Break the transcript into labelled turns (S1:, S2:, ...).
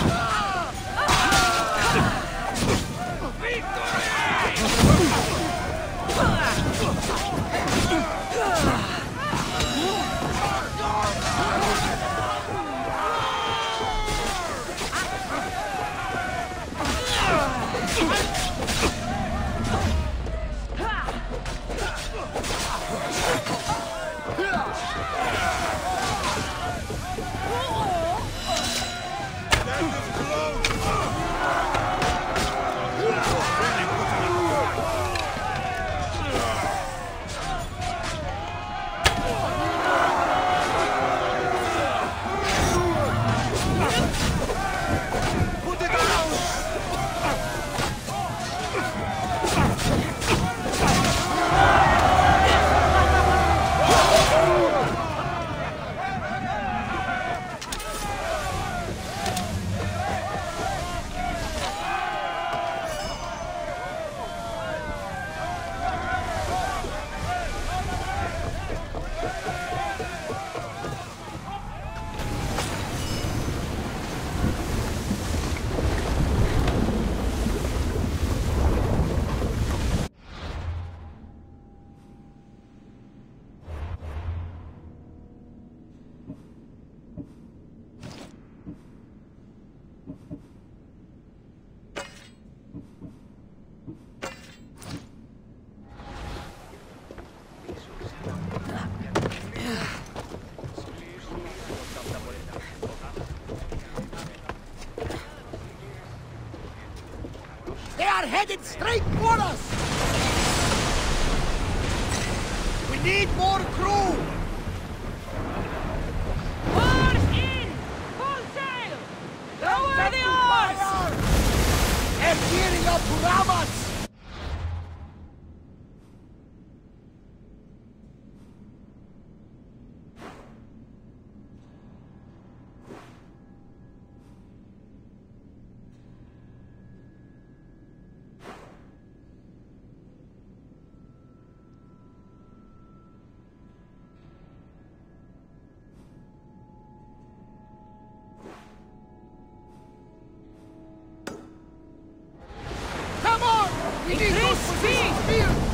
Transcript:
S1: I'm ¡Listo!
S2: They are headed straight for us! We need more crew!
S3: In! Full sail! Lower the oars!
S2: They're gearing up to ram us!
S3: Increase speed!